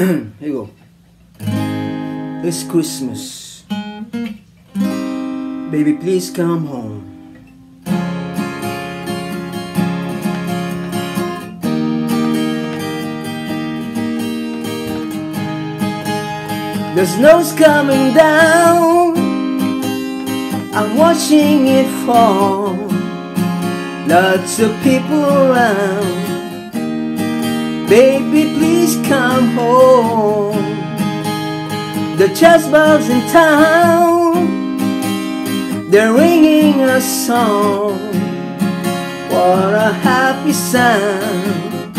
Here you go. It's Christmas. Baby, please come home. The snow's coming down. I'm watching it fall. Lots of people around. Baby, please come home. The chess bells in town, they're ringing a song. What a happy sound.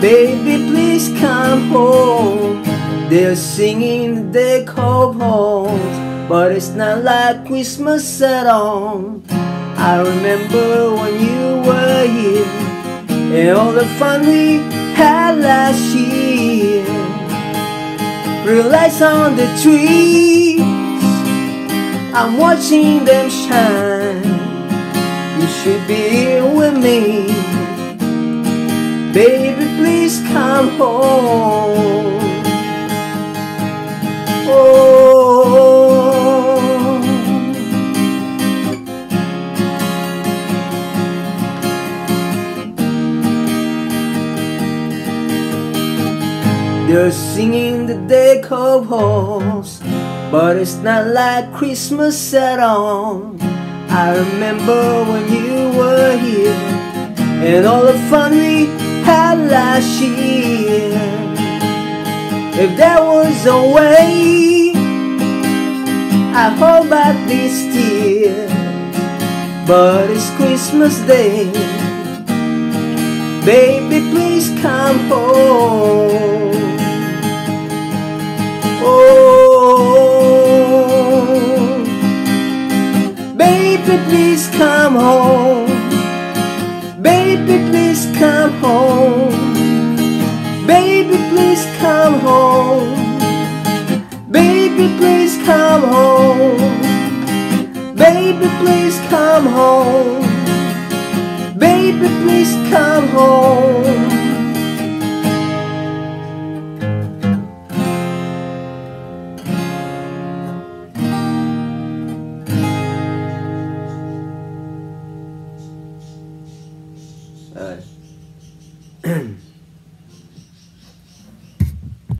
Baby, please come home. They're singing the call homes, but it's not like Christmas at all. I remember when you were here and all the fun we had last year. Lights on the trees, I'm watching them shine. You should be here with me, baby. Please come home. Oh. They're singing the Deck the Halls, but it's not like Christmas at all. I remember when you were here and all the fun we had last year. If there was a way, I hold back these tears, but it's Christmas Day. Baby, please come home. Baby, please come home. Baby, please come home. Baby, please come home. Baby, please come home. Baby, please come home. Baby, please come home. Uh, All right.